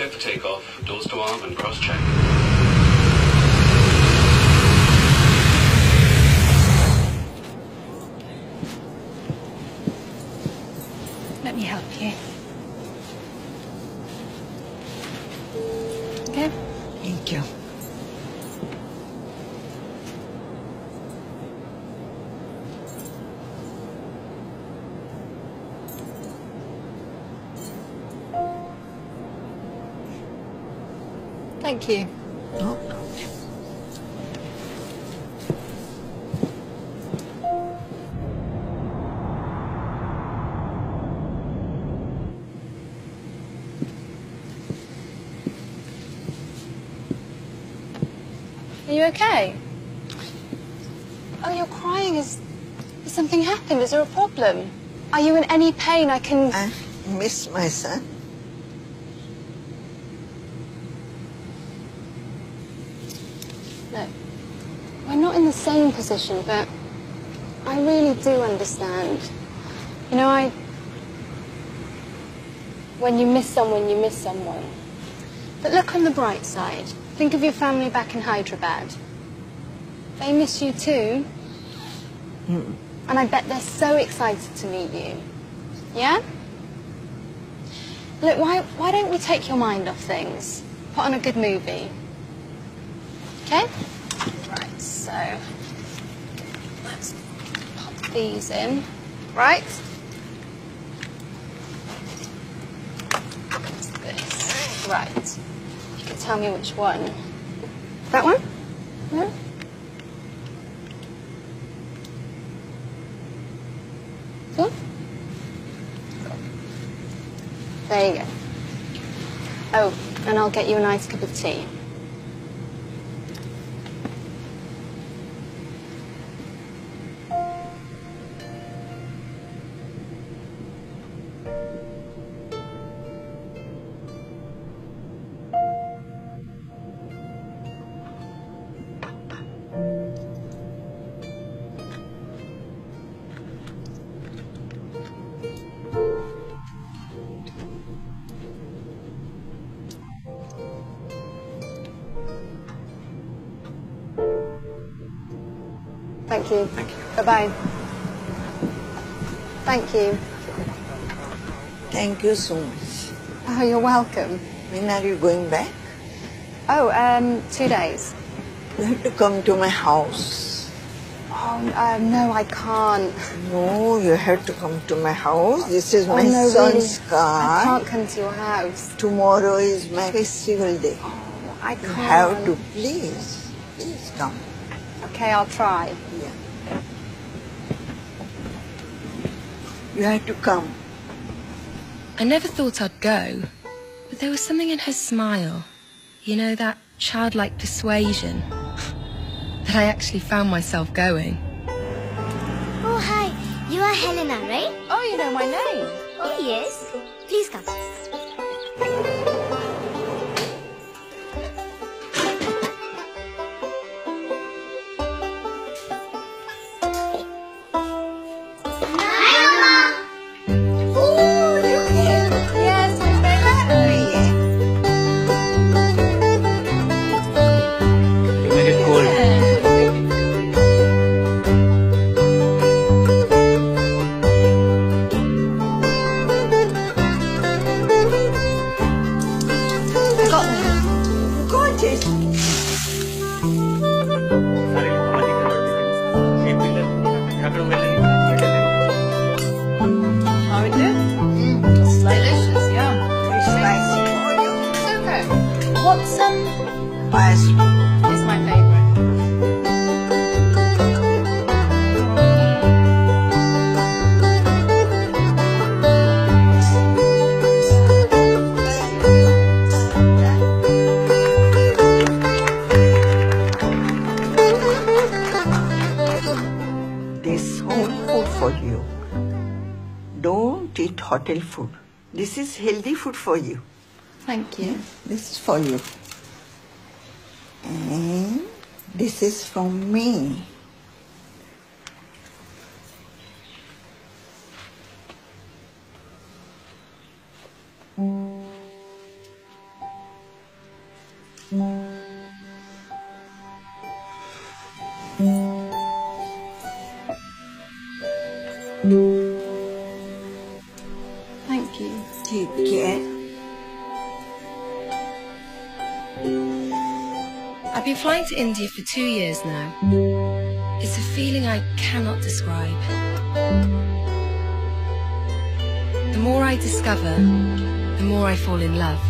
Prepare for takeoff. Doors to arm and cross-check. Let me help you. Thank you. No Are you okay? Oh, you're crying. Is, has something happened? Is there a problem? Are you in any pain? I can. I miss my son. Look, we're not in the same position, but I really do understand. You know, I. When you miss someone, you miss someone. But look on the bright side. Think of your family back in Hyderabad. They miss you too. And I bet they're so excited to meet you. Yeah? Look, why, why don't we take your mind off things? Put on a good movie. Okay? Right, so let's pop these in. Right? This? Right. You can tell me which one. That one? Good? There you go. Oh, and I'll get you a nice cup of tea. Thank you. Thank you. Bye-bye. Thank you. Thank you so much. Oh, you're welcome. When are you going back? Oh, um, two days. You have to come to my house. Oh, um, no, I can't. No, you have to come to my house. This is Oh, my no, son's really. car. I can't come to your house. Tomorrow is my festival day. I can't. have to, please, please come. Okay, I'll try. You had to come. I never thought I'd go, but there was something in her smile, you know, that childlike persuasion, that I actually found myself going. Oh, hi. You are Helena, right? Oh, you know my name. Oh, yes. Please come. How is it? Mm, it's delicious, yeah. Very spicy. Okay. What's um? Bias. Hotel food. This is healthy food for you. Thank you. This is for you. And this is from me. Thank you. Take care. I've been flying to India for two years now. It's a feeling I cannot describe. The more I discover, the more I fall in love.